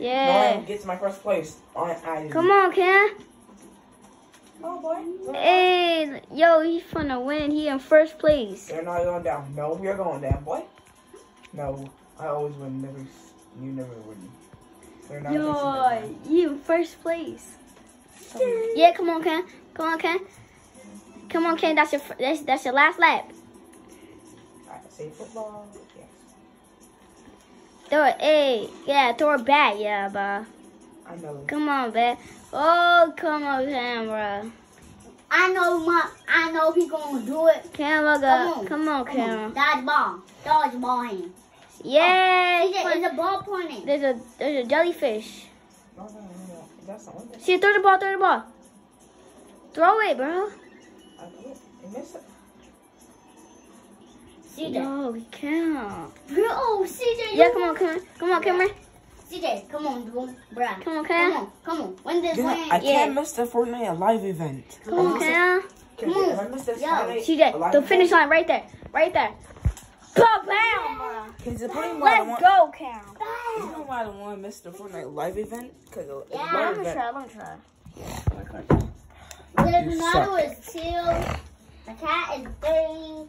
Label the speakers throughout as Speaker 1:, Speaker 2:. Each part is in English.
Speaker 1: Yeah.
Speaker 2: No, get to my first place. On I.
Speaker 1: Come on, Ken.
Speaker 2: Oh boy.
Speaker 1: Hey, yo, he's finna win. He in first place.
Speaker 2: They're not going down. No, you're going down, boy. No, I always win. Never, you never win. They're not
Speaker 1: Yo, you first place. Yeah, come on, Ken. Come on, Ken. Come on, Ken. That's your that's that's your last lap.
Speaker 2: I say football. Yes.
Speaker 1: Throw it. Hey, yeah, throw it back. Yeah, bro.
Speaker 2: I know.
Speaker 1: Come on, man. Oh, come on, camera.
Speaker 3: I know my, I know he gonna do it.
Speaker 1: Camera,
Speaker 3: Come
Speaker 1: go.
Speaker 3: on.
Speaker 1: Come on,
Speaker 3: Come on,
Speaker 1: camera.
Speaker 3: dodge ball, dodge ball him.
Speaker 1: Yeah,
Speaker 3: Is it, is a ball pointing?
Speaker 1: there's a there's a jellyfish.
Speaker 2: No, no, no, no. That's not one thing.
Speaker 1: See, throw the ball, throw the ball. Throw it, bro.
Speaker 3: CJ.
Speaker 1: No, we can't.
Speaker 3: Oh, bro, CJ.
Speaker 1: Yeah,
Speaker 3: you-
Speaker 1: come on, come on, come on, camera.
Speaker 3: CJ, come on, dude. Bruh.
Speaker 1: Come on,
Speaker 3: Come on, come on. Win this
Speaker 2: Yeah,
Speaker 3: win.
Speaker 2: I
Speaker 1: Yeah.
Speaker 2: can't miss the Fortnite live event.
Speaker 1: Come on, Cam.
Speaker 2: Can
Speaker 3: Come on.
Speaker 2: If I miss this
Speaker 3: Yo,
Speaker 1: CJ,
Speaker 2: live
Speaker 1: the
Speaker 2: event,
Speaker 1: finish line right there, right there. Bam, bam, bro.
Speaker 2: Can you why
Speaker 1: Let's
Speaker 2: want?
Speaker 1: go, Cam.
Speaker 2: You know why I don't want to miss the Fortnite live event? Because
Speaker 3: Yeah,
Speaker 2: live
Speaker 1: I'm gonna try, I'm gonna try.
Speaker 3: The
Speaker 2: You
Speaker 3: is two. The cat is three.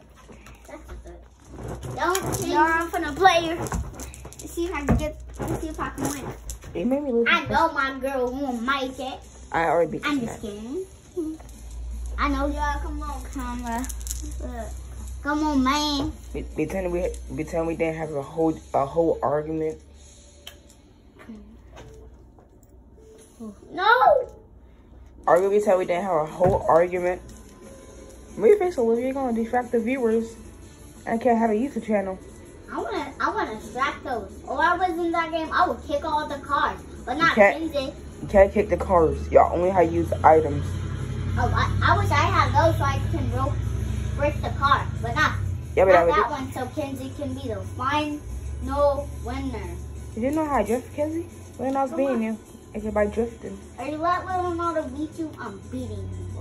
Speaker 3: Don't change.
Speaker 1: No, I'm finna play. Let's see if I can get. Let's see if I can win.
Speaker 2: It made me lose.
Speaker 3: I know my girl won't make it.
Speaker 2: I already beat
Speaker 3: I'm just kidding. I know y'all. Come on,
Speaker 1: Camera.
Speaker 3: come on, man.
Speaker 2: Pretend we pretend we didn't have a whole a whole argument.
Speaker 3: No.
Speaker 2: Are we pretend we didn't have a whole argument? Maybe face Olivia gonna distract the viewers. I can't have a YouTube channel.
Speaker 3: I wanna, I wanna distract those. Or I was in that game, I would kick all the cars, but not
Speaker 2: can't- You can't kick the cars. Y'all only how to use items.
Speaker 3: Oh, I, I wish I had those so I can ro- break the car, but not,
Speaker 2: Yeah, but
Speaker 3: not that one. So Kenzie can be the final no winner.
Speaker 2: You didn't know how to drift, Kenzie? When I was
Speaker 3: Come
Speaker 2: beating
Speaker 3: on.
Speaker 2: you, I could by drifting.
Speaker 3: Are you let Ronaldo beat you? I'm beating you.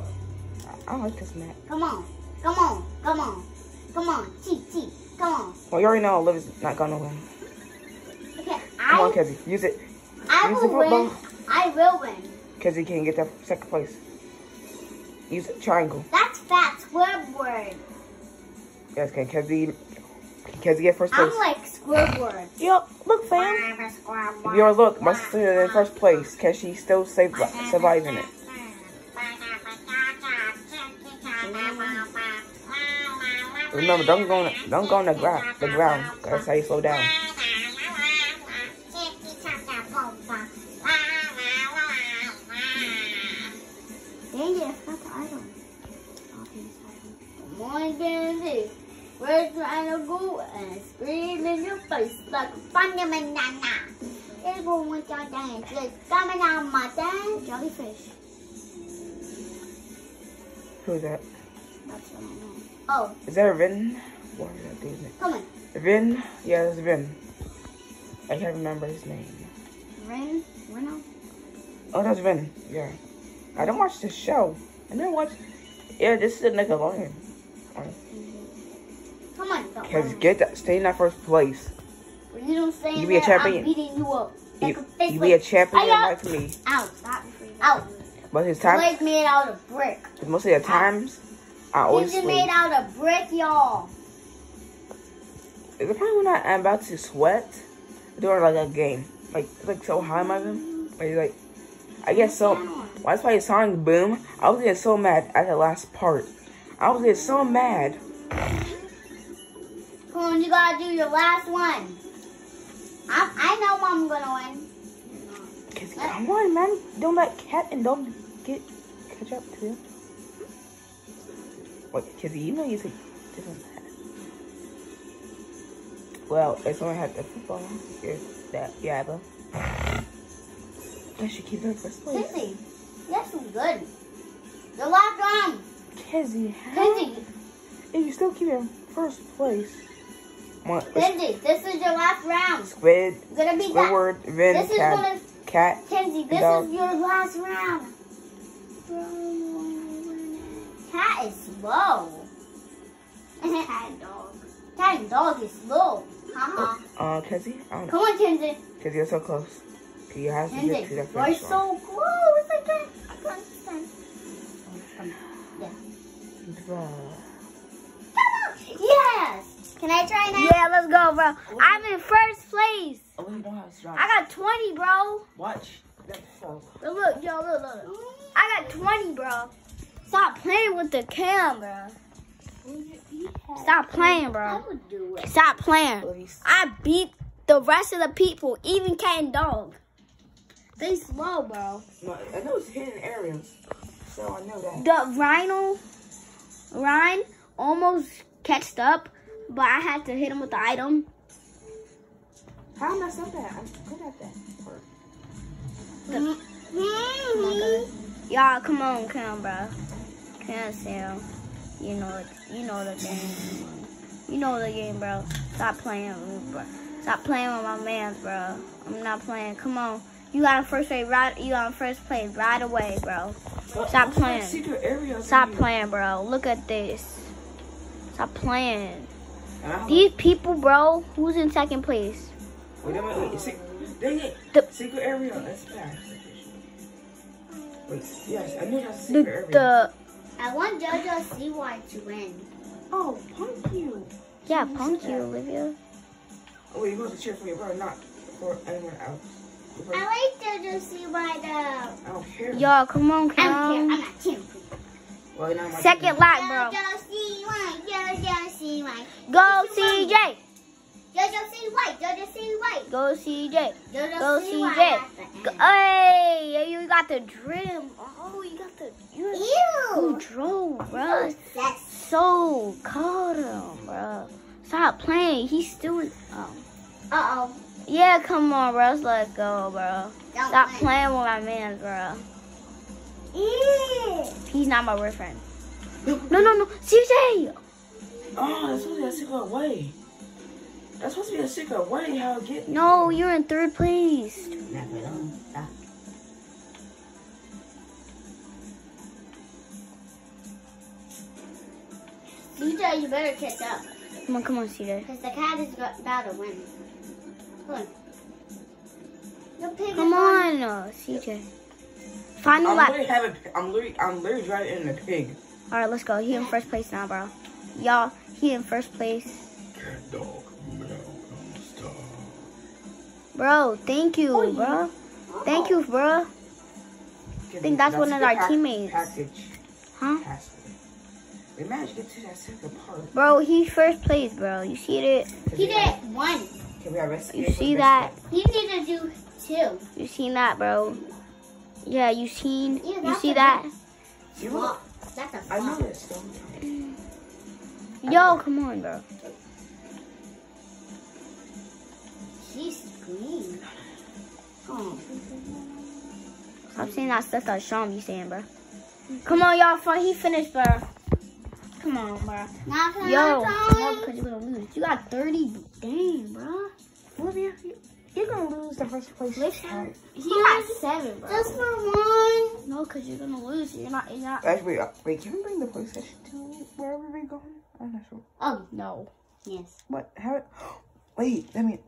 Speaker 2: I don't like this map.
Speaker 3: Come on, come on, come on, come on, cheat, cheat, come on.
Speaker 2: Well, you already know Olivia's not gonna win.
Speaker 3: Okay,
Speaker 2: Come on,
Speaker 3: I,
Speaker 2: Kenzie. Use it.
Speaker 3: I
Speaker 2: use
Speaker 3: will win.
Speaker 2: football.
Speaker 3: I will win.
Speaker 2: Kenzie can get that second place. Use it. Triangle.
Speaker 3: That's fat Squidward.
Speaker 2: Yes, can Kenzie. Can Kenzie get first place?
Speaker 3: I'm like Squidward.
Speaker 2: Yo, look, fam.
Speaker 3: I'm.
Speaker 2: If you look, my sister in first place. Can she still save, survive in it? Remember, don't go, on, don't go on the ground. The ground. That's how you slow down.
Speaker 3: Dang it, I forgot the item. Come on, Kenzie. We're trying to go and scream in your face like a funny banana. Everyone wants your dance. It's coming out my dance. Jellyfish.
Speaker 2: Who's that?
Speaker 3: That's what I know. Oh,
Speaker 2: Is that Vin? What is that dude's name?
Speaker 3: come on.
Speaker 2: Vin? Yeah, that's Vin. I can't remember his name.
Speaker 3: Ren? Reno?
Speaker 2: Oh, that's Vin. Yeah. I don't watch this show. I never watch. Yeah, this is a Nickelodeon.
Speaker 3: Come on.
Speaker 2: Cause get that, stay in that first place.
Speaker 3: When you don't stay
Speaker 2: You be a champion.
Speaker 3: I'm beating you up. Like
Speaker 2: You, you be a champion like me.
Speaker 3: Ow, stop you Ow.
Speaker 2: But his time,
Speaker 3: Leg made out of brick.
Speaker 2: most of the times, I always
Speaker 3: These are
Speaker 2: sleep.
Speaker 3: made out of brick, y'all.
Speaker 2: Is it probably when I'm about to sweat during like a game? Like like so high, my room. Like, like I get so. When I play Sonic Boom, I was getting so mad at the last part. I was getting so mad.
Speaker 3: Come on, you gotta do your last one. I, I know I'm gonna win.
Speaker 2: Cause come on, man, don't let cat and dog get catch up to you. Wait, cause you know you take different path. Well, if someone had the football, here's that yeah, though. I should keep that first place.
Speaker 3: Kinsey, that's good. Your last round.
Speaker 2: Kizzy, how?
Speaker 3: Kinsey,
Speaker 2: If you still keep it in first place. Come on,
Speaker 3: this is your last round.
Speaker 2: Squid,
Speaker 3: You're gonna be that.
Speaker 2: Squidward, Vin,
Speaker 3: This is
Speaker 2: cat,
Speaker 3: gonna,
Speaker 2: cat.
Speaker 3: Kinsey, this
Speaker 2: Dog.
Speaker 3: is your last round. Cat is slow. Cat and dog. Cat and dog is slow. Haha.
Speaker 2: Uh, Kenzie? I.
Speaker 3: Come on, Kenzie.
Speaker 2: Kenzie, you're so close. You have to get to
Speaker 3: Kenzie,
Speaker 2: that
Speaker 3: you're so close. I can't, I can't understand.
Speaker 2: Bruh.
Speaker 3: Yes. Can I try now?
Speaker 1: Yeah, let's go, bro. I'm in first place.
Speaker 2: Oh, you don't have to drive.
Speaker 1: I got 20, bro.
Speaker 2: Watch. That fall.
Speaker 1: Look, look, yo, look, look. look. I got 20, bro. Stop playing with the camera. Stop playing, bro.
Speaker 3: would do it.
Speaker 1: Stop playing. I beat the rest of the people, even cat and dog. They slow, bro.
Speaker 2: No, I know it's hidden areas. So I know that.
Speaker 1: The rhino, Ryan almost catched up, but I had to hit him with the item.
Speaker 2: How am I so bad? I'm good at that.
Speaker 3: Mm-hmm.
Speaker 1: Y'all, come on, come, Sam. You know. You know the game. You know the game, bro. Stop playing with me, bro. Stop playing with my man, bro. I'm not playing. Come on. You got first place right. You got in first place right away, bro. Stop playing. Stop playing, bro. Look at this. Stop playing.
Speaker 2: here? And I don't-
Speaker 1: These people, bro. Who's in second place?
Speaker 2: Wait, wait, wait. wait. Se- dang it.
Speaker 1: The-
Speaker 2: secret area. That's bad. Wait, yes, I knew that's
Speaker 1: The
Speaker 2: secret area.
Speaker 1: the
Speaker 3: I want JoJo CY to win.
Speaker 2: Oh, punk you.
Speaker 1: yeah, punk you, Olivia.
Speaker 2: Oh, wait, you're going to cheer for me, brother, not for anyone else. Your
Speaker 3: I like JoJo CY though.
Speaker 2: I don't care.
Speaker 1: Y'all, come on,
Speaker 3: I don't care. I'm
Speaker 1: come.
Speaker 3: not cheering.
Speaker 2: Well, now my
Speaker 1: Second lap, bro.
Speaker 3: JoJo CY, JoJo CY.
Speaker 1: Go CJ.
Speaker 3: JoJo CY, JoJo CY.
Speaker 1: Go CJ.
Speaker 3: JoJo
Speaker 1: Go
Speaker 3: CY.
Speaker 1: CJ. Go,
Speaker 3: end.
Speaker 1: hey, you got the dream. Oh, you got the. You, you
Speaker 3: Ew.
Speaker 1: drove, bro.
Speaker 3: That's
Speaker 1: So caught him, bro. Stop playing. He's still. in- Oh.
Speaker 3: uh oh.
Speaker 1: Yeah, come on, bro. Let's let go, bro.
Speaker 3: Don't
Speaker 1: Stop
Speaker 3: play.
Speaker 1: playing with my man, bro.
Speaker 3: Ew.
Speaker 1: He's not my boyfriend. No, no, no. CJ.
Speaker 2: Oh, that's supposed to be a way. That's supposed to be a secret way. How to get.
Speaker 1: No, you're in third place.
Speaker 2: Never.
Speaker 3: CJ, you better catch up.
Speaker 1: Come on, come on, CJ.
Speaker 3: Because the cat is about to win. Come on. The pig is
Speaker 1: Come on, uh, CJ. Final
Speaker 2: I'm
Speaker 1: lap.
Speaker 2: literally having. I'm literally. I'm literally driving in a pig.
Speaker 1: All right, let's go. He in first place now, bro. Y'all, he in first place.
Speaker 2: Cat dog. Star.
Speaker 1: Bro, thank you, oh, bro. Thank you, bro.
Speaker 2: I
Speaker 1: think that's one of our teammates.
Speaker 2: Package.
Speaker 1: Huh?
Speaker 2: Password. We managed to get to that secret part.
Speaker 1: Bro, he's first place, bro. You see it?
Speaker 3: He did one.
Speaker 2: Can we arrest
Speaker 1: You see that?
Speaker 3: He need to do two.
Speaker 1: You seen that, bro? Yeah, you seen?
Speaker 3: Yeah,
Speaker 1: You
Speaker 3: that's
Speaker 1: see
Speaker 3: a
Speaker 1: that?
Speaker 2: You
Speaker 3: Flop. That's a
Speaker 2: I know this.
Speaker 1: Yo, come on, bro.
Speaker 3: She's green. Oh.
Speaker 1: Stop saying that stuff that Sean be saying, bro. Come on, y'all. Fun. He finished, bro. Come on, bro.
Speaker 3: Now can
Speaker 1: Yo,
Speaker 3: I
Speaker 1: come on,
Speaker 3: go?
Speaker 1: because you're gonna lose. You got 30. Dang, bro.
Speaker 2: Olivia, you- you're gonna lose the first place.
Speaker 1: Listen, he got seven, bro.
Speaker 3: Just for one.
Speaker 1: No, because you're gonna lose. You're not. You're not.
Speaker 2: Actually, wait, uh, wait, can we bring the PlayStation to wherever we're going? I'm not sure.
Speaker 3: Oh,
Speaker 1: No.
Speaker 3: yes.
Speaker 2: What? How? Wait, let me.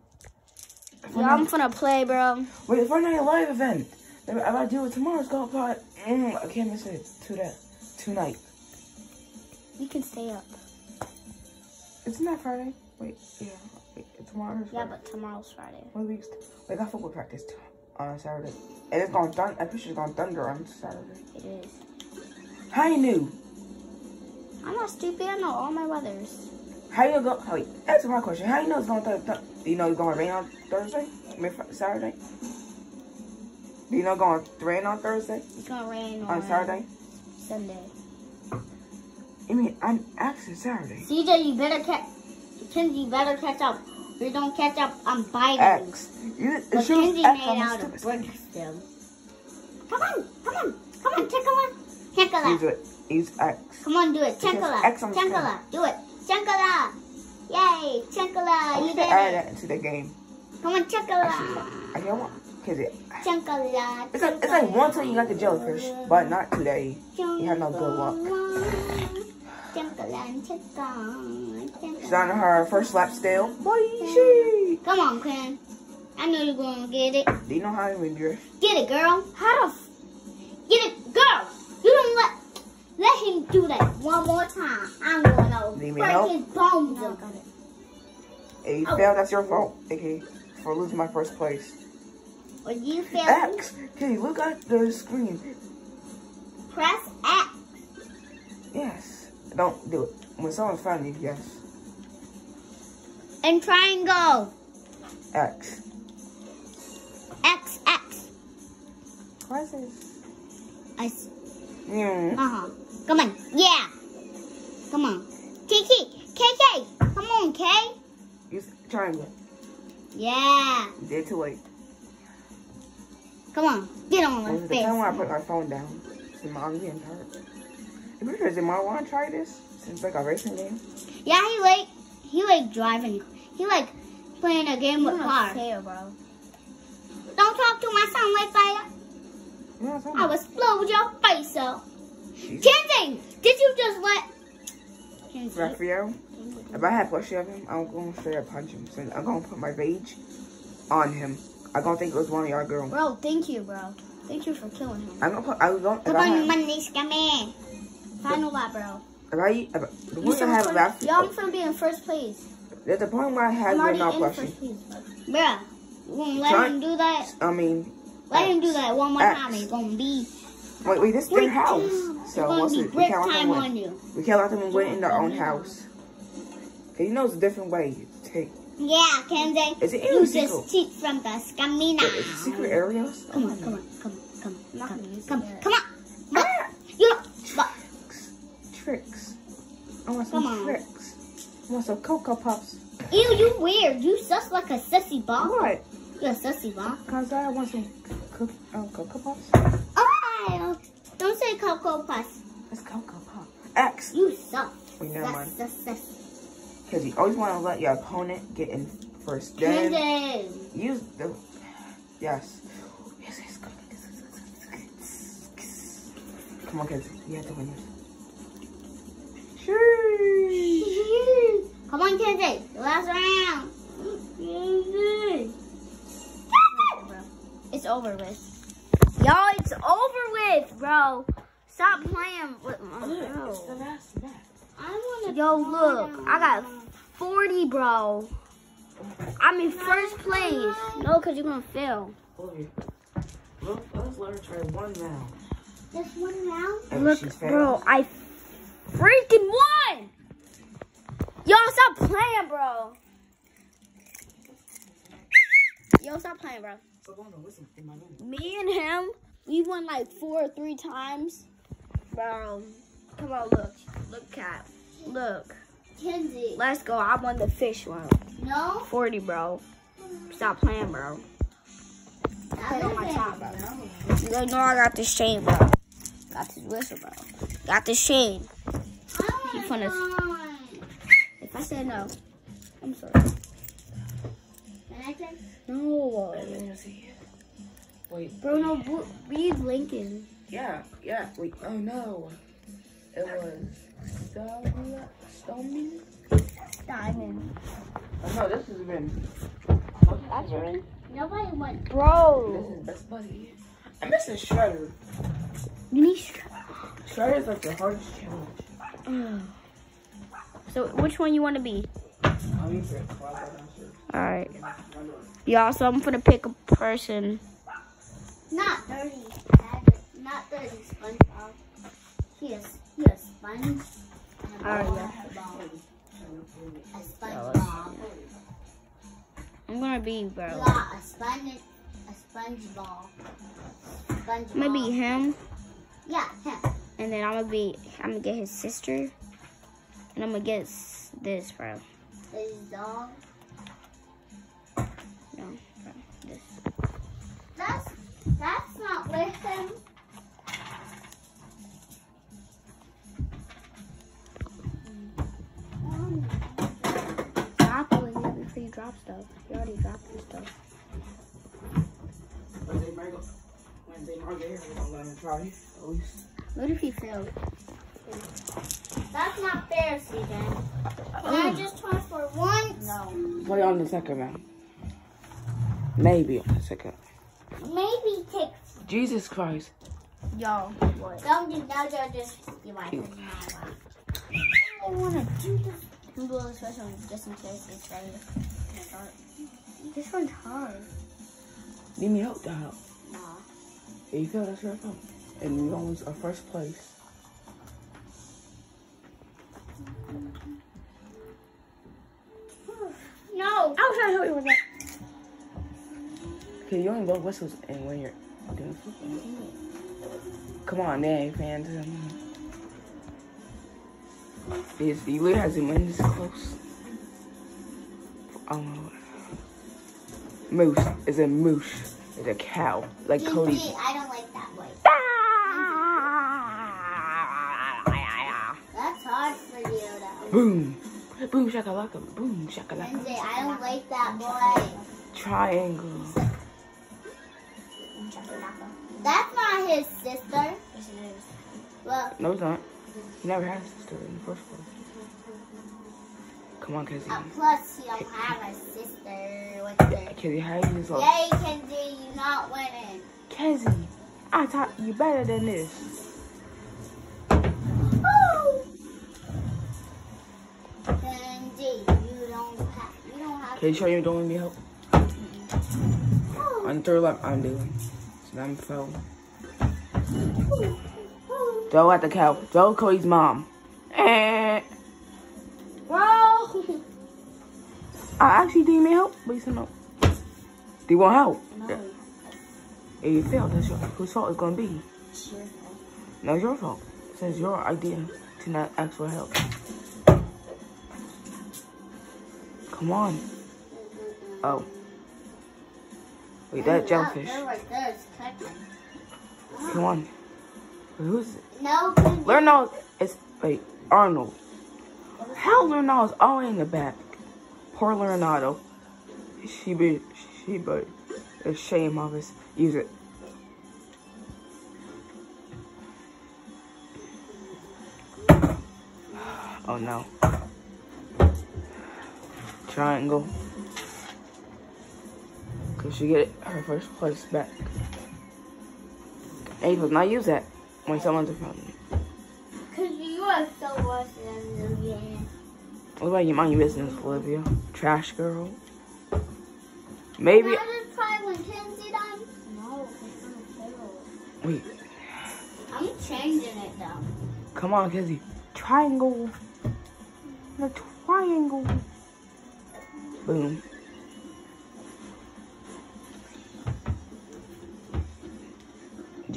Speaker 1: Yo, I'm gonna play, bro.
Speaker 2: Wait, the Fortnite Live event. I gotta do it tomorrow. It's gonna play. Mm, I can't miss it. To that tonight.
Speaker 1: We can stay up.
Speaker 2: Isn't that Friday? Wait, yeah. Wait, tomorrow is
Speaker 1: Yeah, but tomorrow's Friday.
Speaker 2: One week. Wait, I got football practice on Saturday. And it's going thunder. I think it's going thunder on Saturday.
Speaker 1: It is.
Speaker 2: How you knew?
Speaker 1: I'm not stupid. I know all my weathers.
Speaker 2: How you go? Oh, wait, answer my question. How you know it's going to th- Do you know it's going to rain on Thursday? I mean, Saturday? Do you know it's going to rain on Thursday?
Speaker 1: It's gonna rain on,
Speaker 2: On Saturday?
Speaker 1: Sunday.
Speaker 2: I mean, I'm asking Saturday.
Speaker 3: CJ, you better catch. Kenzie, you better catch up. If you don't catch up, I'm biting.
Speaker 2: X. You, it
Speaker 3: But Kenzie
Speaker 2: X
Speaker 3: made out of
Speaker 2: stupid
Speaker 3: brick still. Come on, come on, come on. Check
Speaker 2: Use
Speaker 3: on.
Speaker 2: it. Use X.
Speaker 3: Come on, do it.
Speaker 2: Because
Speaker 3: Chankala.
Speaker 2: X on the
Speaker 3: Chankala. Do it. Chankala. Yay. Chankala.
Speaker 2: I
Speaker 3: You did
Speaker 2: added
Speaker 3: it.
Speaker 2: that into the game.
Speaker 3: Come on,
Speaker 2: Actually, I don't want. It,
Speaker 3: Chankala.
Speaker 2: it's, like, it's like one time you got the jellyfish, but not today. You have no good luck. She's on her first lap still. Boy, she.
Speaker 3: Come on, Ken. I know you're gonna get it.
Speaker 2: Do you know how to drift?
Speaker 3: Get it, girl. How the f- Get it, girl. You don't let let him do that one more time. I'm gonna
Speaker 2: Need
Speaker 3: break
Speaker 2: help?
Speaker 3: his bones. up.
Speaker 2: If you
Speaker 3: Oh.
Speaker 2: fail, that's your fault. Okay, for losing my first place.
Speaker 3: Or you fail,
Speaker 2: X. Okay, look at the screen.
Speaker 3: press X.
Speaker 2: Yes. Don't do it. When someone's finding you, yes.
Speaker 3: And triangle.
Speaker 2: X.
Speaker 3: X, X.
Speaker 2: What is this?
Speaker 3: I
Speaker 2: Mm.
Speaker 3: Uh-huh. Come on. Yeah. Come on. KK. KK. Come on, K.
Speaker 2: Use triangle.
Speaker 3: Yeah.
Speaker 2: You did too late.
Speaker 3: Come on. Get on
Speaker 2: This
Speaker 3: my
Speaker 2: is the
Speaker 3: face.
Speaker 2: time when I put my phone down. See, mom's getting tired. Because did mom want to try this? Since like a racing game?
Speaker 3: Yeah, he like he like driving. He like playing a game with
Speaker 1: I'm
Speaker 3: cars.
Speaker 1: bro.
Speaker 3: Don't talk to my son like that.
Speaker 2: Yeah,
Speaker 3: I will explode your face up. Kenzie, did you just let Kenzie?
Speaker 2: Raphael, if I had plushie of him, I'm going to straight up punch him. So I'm going to put my rage on him. I don't think it was one of y'all girls.
Speaker 1: Bro, thank you, bro. Thank you for killing him.
Speaker 2: I'm going to put, I was going, if
Speaker 3: Come
Speaker 2: I
Speaker 3: on,
Speaker 2: had,
Speaker 3: money scammy.
Speaker 1: Final lap, bro.
Speaker 2: if I, if I, the I
Speaker 1: still
Speaker 2: have left,
Speaker 1: Yo, I'm finna be in first place.
Speaker 2: at the point where I had
Speaker 1: I'm already
Speaker 2: no
Speaker 1: in
Speaker 2: plushie.
Speaker 1: first place, bro.
Speaker 3: Bruh, you gonna let
Speaker 2: Try-
Speaker 3: him do that?
Speaker 2: I mean,
Speaker 3: Let him do that one more
Speaker 2: X.
Speaker 3: time. It's gonna be
Speaker 2: Wait, wait, this is their house. So once we, can't let them win.
Speaker 3: you.
Speaker 2: We can't let them win in their own house. Cause you know it's a different way to take.
Speaker 3: Yeah, Kenzie.
Speaker 2: Is it
Speaker 3: You just cheat from the scammy
Speaker 2: Wait, is it secret areas?
Speaker 3: Come on, come on, come on, come on, come on, come, come on.
Speaker 2: Ah!
Speaker 3: You, but,
Speaker 2: Tricks. I want some
Speaker 3: Come on.
Speaker 2: tricks. I want some Cocoa Puffs.
Speaker 3: ew, you weird. You sus like a sissy ball.
Speaker 2: What?
Speaker 3: You're a sissy ball.
Speaker 2: Cause I want some cook, um, Cocoa Puffs.
Speaker 3: Oh, don't say Cocoa Puffs.
Speaker 2: It's Cocoa Puff. X.
Speaker 3: You suck.
Speaker 2: Wait, never mind.
Speaker 3: Sus, sus, sus.
Speaker 2: Cause you always want to let your opponent get in first. Then
Speaker 3: Kenzie.
Speaker 2: use the. Yes. Yes, yes, go. Come on, kids. You have to win this. Sure.
Speaker 3: Come on, Kenzie. Last round.
Speaker 1: It's over with. Yo, it's over with, bro. Stop playing with my
Speaker 2: It's the last match.
Speaker 3: I wanna
Speaker 1: Yo, look. I got 40, bro. I'm in first place. No, because you're going to fail.
Speaker 2: Okay. Look, let's let her try one round.
Speaker 3: Just one round.
Speaker 2: And
Speaker 1: Look, bro, I freaking won! Yo, stop playing, bro. Yo, stop playing, bro.
Speaker 2: So go on the whistle in my minute.
Speaker 1: Me and him, we won like four or three times. Bro, come on, look. Look, Cat. Look.
Speaker 3: Kenzie.
Speaker 1: Let's go. I won the fish one.
Speaker 3: No.
Speaker 1: 40, bro. Stop playing, bro. Put it on my top, bro. You know I got this chain, bro. Got this whistle, bro. Got this chain. He finna- If I said no, I'm sorry.
Speaker 3: Can I take?
Speaker 1: No.
Speaker 2: Let me see. Wait.
Speaker 1: Bro, no, w- read Lincoln.
Speaker 2: Yeah, yeah. Wait. Oh no. It was Stone. Stone.
Speaker 1: Diamond.
Speaker 2: Oh no, this has been.
Speaker 1: That's right.
Speaker 3: Nobody went.
Speaker 2: This
Speaker 1: Bro.
Speaker 2: is best buddy. I'm missing Shredder.
Speaker 1: You need
Speaker 2: Shredder's like the hardest challenge. Mm.
Speaker 1: So, which one you want to be?
Speaker 2: I'm either
Speaker 1: so I'm gonna pick a person.
Speaker 3: Not dirty. Not dirty SpongeBob. He is. He is sponge. and a
Speaker 1: Alright,
Speaker 3: ball.
Speaker 1: yeah.
Speaker 3: A SpongeBob.
Speaker 1: I'm gonna be, bro.
Speaker 3: Yeah, a sponge. A sponge ball. SpongeBob.
Speaker 1: Maybe him,
Speaker 3: Yeah, him.
Speaker 1: and then I'm gonna be, I'm gonna get his sister, and I'm gonna get this, bro.
Speaker 3: His dog. That's that's not with him.
Speaker 1: Drop it when before you drop stuff. You already dropped this stuff.
Speaker 2: Wednesday, Margo. Wednesday, Margo. I'm gonna try.
Speaker 1: What if he failed?
Speaker 3: That's That's not fair, CJ. Can I oh. just try for once? No.
Speaker 2: Play on the second round. Maybe on the second.
Speaker 3: Maybe take.
Speaker 2: Jesus Christ.
Speaker 1: Yo, what?
Speaker 3: Don't do no, don't just you might.
Speaker 2: Ew.
Speaker 3: I want to do this.
Speaker 1: I'm doing this first one just in case it's ready. This one's hard.
Speaker 2: Need me help, dog.
Speaker 3: Nah.
Speaker 2: Yeah, you feel that's your fault. And we always are first place. Okay, you only blow whistles and when you're doing football. Come on, dang fans. This you really has to win this close. Um, moose is a moose. It's a cow, like Cody.
Speaker 3: I don't like that way. That's hard for you, though.
Speaker 2: Boom, boom shakalaka, boom shakalaka.
Speaker 3: Lindsay, I don't like that boy.
Speaker 2: Triangle.
Speaker 3: That's not his sister.
Speaker 1: Yes, it is.
Speaker 3: Look,
Speaker 2: No, it's not. He never had a sister in the first place. Come on, Kizzy.
Speaker 3: uh, plus he don't have a sister. What's the...
Speaker 2: Kizzy, how you this?
Speaker 3: Yay, Kenzie, you not winning.
Speaker 2: Kizzy, I taught you better than this.
Speaker 3: Woo! Kenzie, you don't have, you don't have
Speaker 2: Okay, sure you don't want me help? On the third lap, I'm doing. Fell. Joe at the cow. Joe Cody's mom. Eh.
Speaker 1: Bro!
Speaker 2: I actually didn't need help, but you said no. Do you want help?
Speaker 1: No.
Speaker 2: If you fail, that's your, whose fault it's gonna be.
Speaker 1: Fault.
Speaker 2: No, it's your fault. Since your idea to not ask for help. Come on. Oh. Wait, that jellyfish.
Speaker 3: There.
Speaker 2: Come on. Who's it?
Speaker 3: No.
Speaker 2: Lernold is wait, Arnold. How Lernold is always in the back? Poor Leonardo. She be she but a shame of us. Use it. Oh no. Triangle. Could she get her first place back? And you must not use that when someone's in front of you.
Speaker 3: Cause you are so worse than game.
Speaker 2: What about you mind your business, Olivia? Trash girl. Maybe.
Speaker 3: Can I just try when Kenzie done?
Speaker 1: No, it's gonna fail.
Speaker 2: Wait,
Speaker 3: I'm changing it though.
Speaker 2: come on, Kizzy. Triangle. The triangle. Boom.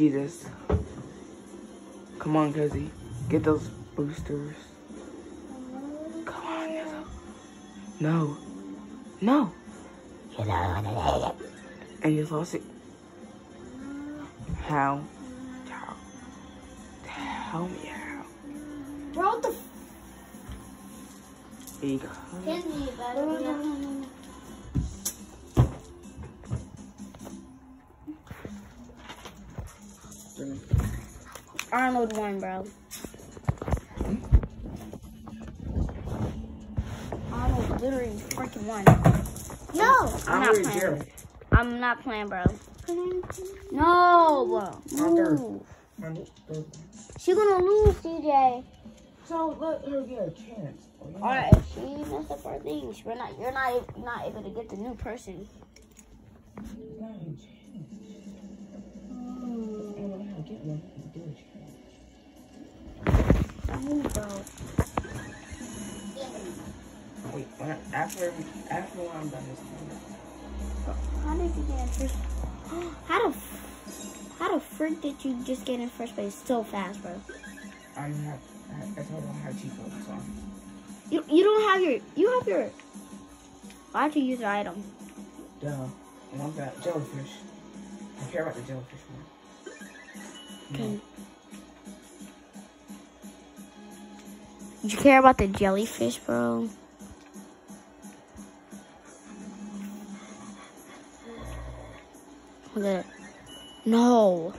Speaker 2: Jesus. Come on, Kizzy. Get those boosters. Come on. No. No. And you lost it. How? How? Tell me how.
Speaker 1: Bro, what the f-
Speaker 2: Because.
Speaker 3: Kenzie, you better
Speaker 1: Arnold won, bro. Arnold literally freaking won. No, I'm, not playing. I'm not playing, bro. No. Move. She gonna lose, CJ.
Speaker 2: So let her get a chance.
Speaker 1: Oh, All right, if she messed up her things, we're not. You're not. You're not able to get the new person.
Speaker 2: Wait, when after after I'm done this time,
Speaker 1: How did you get in first? How the how the frick did you just get in first place so fast, bro?
Speaker 2: I'm not. I, I told them I had cheat codes, so
Speaker 1: You you don't have your you have your. Why'd you use your item?
Speaker 2: duh. And I've got jellyfish. I care about the jellyfish more.
Speaker 1: Okay. Did you care about the jellyfish, bro? Look at it. No.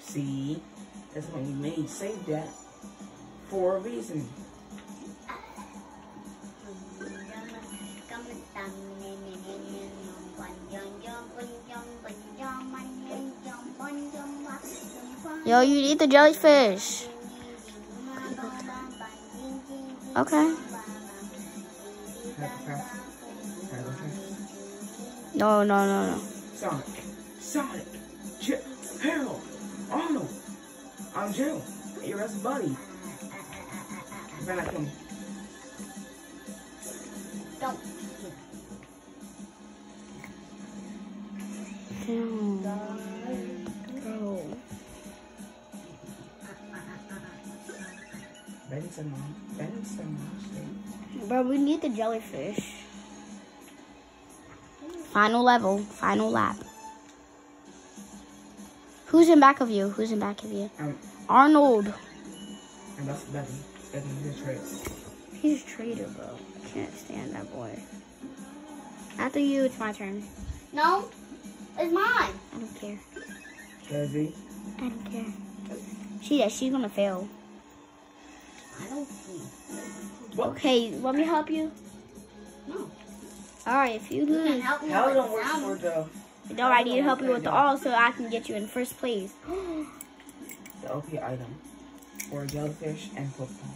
Speaker 2: See, That's when you made save that for a reason.
Speaker 1: Yo, you eat the jellyfish. Okay. No, no, no, no.
Speaker 2: Sonic, Sonic, J- Harold, Arnold, I'm Joe, your best buddy. Then Benson.
Speaker 1: Bro, the jellyfish. Final level, final lap. Who's in back of you? Who's in back of you?
Speaker 2: Um,
Speaker 1: Arnold.
Speaker 2: and that's Betty. Betty is trace.
Speaker 1: He's a traitor, bro. I can't stand that boy. After you, it's my turn.
Speaker 3: No, it's mine.
Speaker 1: I don't care.
Speaker 2: Jazzy.
Speaker 1: I don't care. She that she's gonna fail.
Speaker 3: I don't see.
Speaker 1: Okay, let me help you.
Speaker 3: No.
Speaker 1: Alright, if you
Speaker 3: You can
Speaker 1: lose,
Speaker 3: help me
Speaker 2: How don't work for the
Speaker 1: no, I need to help you with the all so I can get you in first place.
Speaker 2: the OP item for jellyfish and football.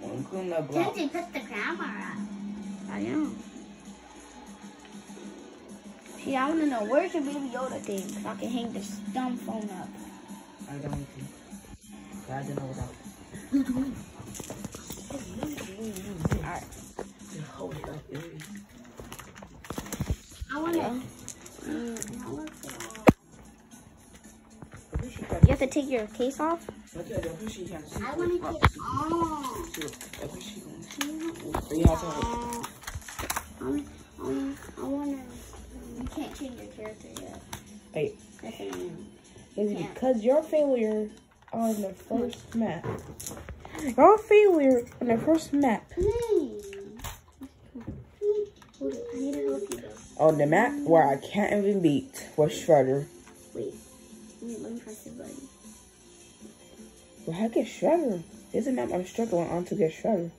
Speaker 2: Well, including the block.
Speaker 3: Kenzie, put the camera up.
Speaker 1: I know. See, I wanna know where's your baby Yoda thing so I can hang this dumb phone up.
Speaker 2: I don't need to. I don't know without.
Speaker 1: Alright.
Speaker 2: Hold it up, baby.
Speaker 3: I want
Speaker 1: Yeah.
Speaker 3: to. Mm, I want to.
Speaker 2: I wish you
Speaker 1: You have to take your case off?
Speaker 2: Look at it. I you can see.
Speaker 3: I want to get on.
Speaker 2: I wish you can see. You have to hold
Speaker 3: I want to. You can't change your character yet.
Speaker 2: Wait.
Speaker 3: Yes, I am.
Speaker 2: Is
Speaker 3: Yeah.
Speaker 2: because your failure on the first map. Your failure on the first map.
Speaker 3: I.
Speaker 2: On the map where I can't even beat was Shredder.
Speaker 3: Wait. Let me, press the button.
Speaker 2: Well, how get Shredder? This is a map I'm struggling on to get Shredder.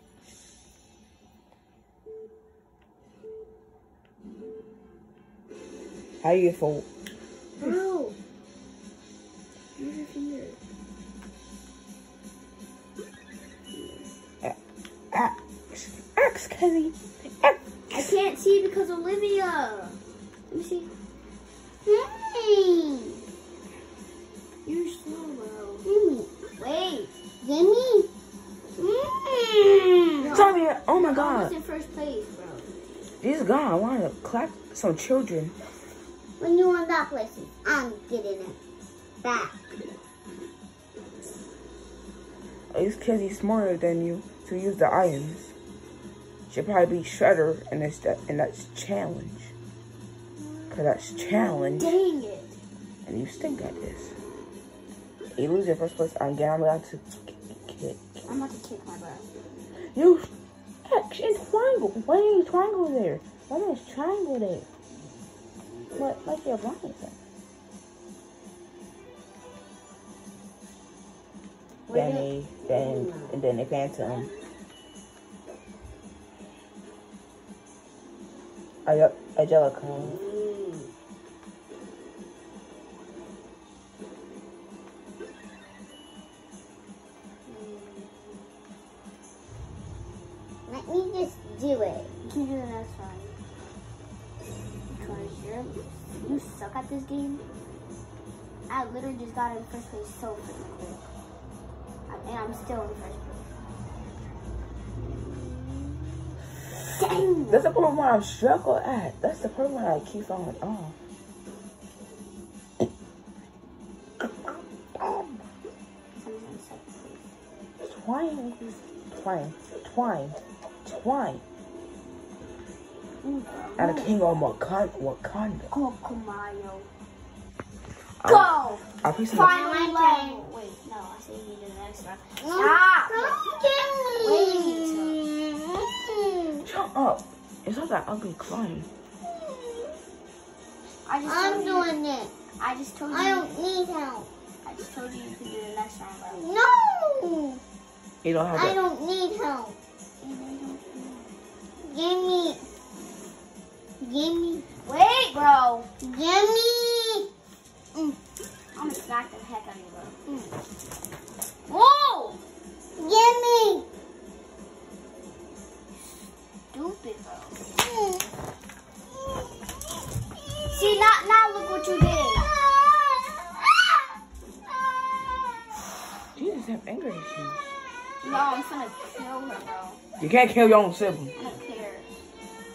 Speaker 2: How you full?
Speaker 3: Bro.
Speaker 2: Axe. Axe, Kelly. Axe.
Speaker 3: I can't see because Olivia. Let me see. Hey. You're slow, bro. Gimme. Wait. Gimme. Mm.
Speaker 2: Tommy, oh my god.
Speaker 3: in first place, bro.
Speaker 2: This guy, I want to clap some children.
Speaker 3: When you on that place, I'm getting it back.
Speaker 2: At least Kenzie's smarter than you to use the items. Should probably be Shredder and that's that and that's challenge. Cause that's challenge
Speaker 3: Dang it.
Speaker 2: and you stink at this. You lose your first place I'm getting allowed to kick.
Speaker 3: I'm about to kick my butt.
Speaker 2: You X and triangle. Why is triangle there? Why is triangle there? What like you're blind? Danny, then and then the Phantom. I got Angelica.
Speaker 3: Let me just do it. You can do the next one. Because you're, you suck at this game. I literally just got in first place so freaking quick. And I'm still in first place. Dang!
Speaker 2: That's the problem where I'm struggle at. That's the problem where I keep off.
Speaker 3: Someone's in.
Speaker 2: Twine, twine, twine, twine.
Speaker 3: Ooh,
Speaker 2: And a king of Wakanda. Oh,
Speaker 3: Kokomayo.
Speaker 2: I-
Speaker 3: Go!
Speaker 2: I piece of
Speaker 3: Final level. Wait, no, I say you do the next one. Stop! Wait.
Speaker 2: Shut up. It's not that ugly climb.
Speaker 3: I just
Speaker 4: I'm
Speaker 3: told you-
Speaker 4: doing it.
Speaker 3: I just told you.
Speaker 4: I don't need help.
Speaker 3: I
Speaker 1: I just told you you could do the next round, bro.
Speaker 3: No!
Speaker 2: You don't have
Speaker 3: I
Speaker 2: to.
Speaker 3: don't need help. Give me. Give me.
Speaker 1: Wait, bro.
Speaker 3: Give me. Mm.
Speaker 1: I'm gonna smack the heck out of you, bro.
Speaker 3: Whoa! Give me.
Speaker 1: Stupid, bro. Mm. See, now, now look what you did.
Speaker 2: Jesus have anger issues.
Speaker 1: No, I'm gonna kill her, bro.
Speaker 2: You can't kill your own sibling.
Speaker 1: I don't care.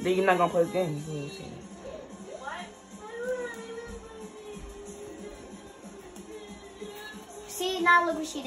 Speaker 2: Then you're not gonna play the game. You can see it.
Speaker 1: See, now look what she